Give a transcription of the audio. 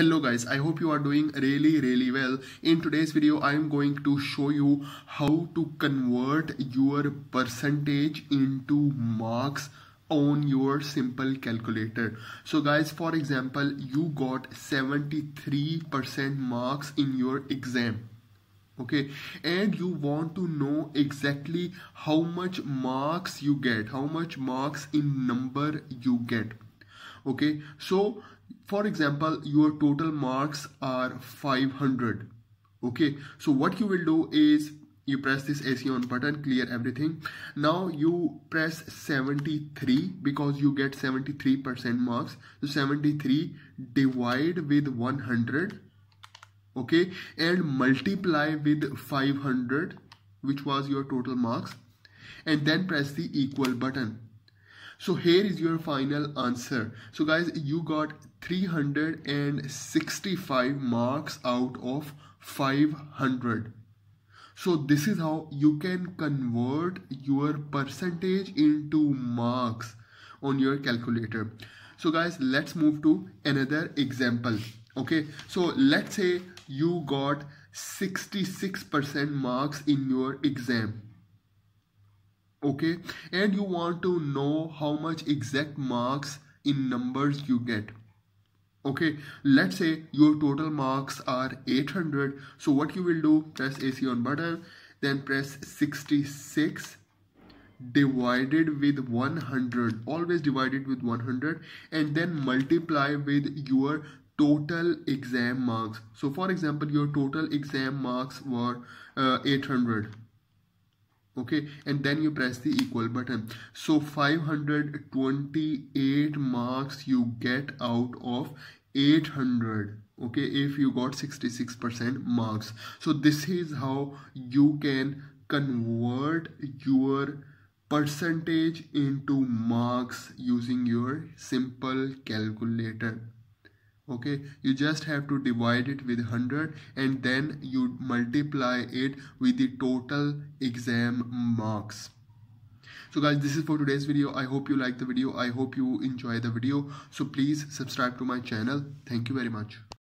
hello guys. I hope you are doing really really well. In today's video i am going to show you how to convert your percentage into marks on your simple calculator. So guys for example you got 73% marks in your exam. Okay? And you want to know exactly how much marks you get how much marks in number you get okay so for example your total marks are 500 okay so what you will do is you press this AC on button clear everything. Now you press 73 because you get 73% marks. So 73 divide with 100 okay and multiply with 500 which was your total marks. And then press the equal button so here is your final answer. So guys, you got 365 marks out of 500. So this is how you can convert your percentage into marks on your calculator. So guys, let's move to another example. Okay, so let's say you got 66% marks in your exam okay? And you want to know how much exact marks in numbers you get. Okay? Let's say your total marks are 800 so what you will do? Press AC on button then press 66 divided with 100 always divided with 100 and then multiply with your total exam marks. So for example your total exam marks were uh, 800 okay and then you press the equal button. So 528 marks you get out of 800 okay if you got 66% marks. So this is how you can convert your percentage into marks using your simple calculator okay you just have to divide it with 100 and then you multiply it with the total exam marks. So guys this is for today's video. I hope you like the video. I hope you enjoy the video. So please subscribe to my channel. Thank you very much